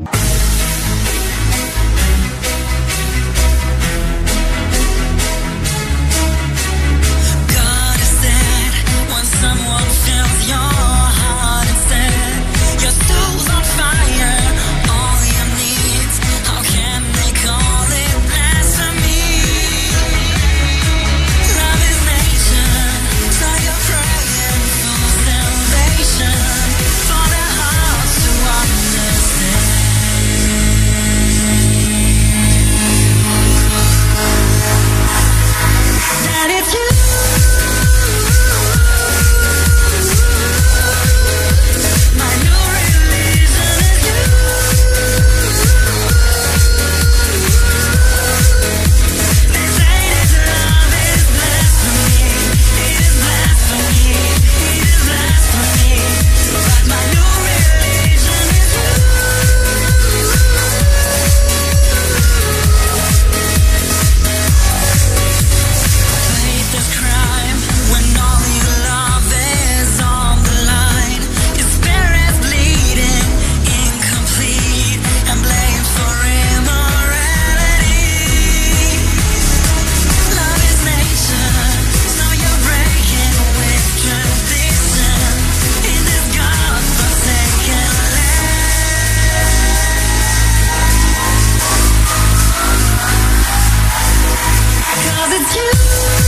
you you.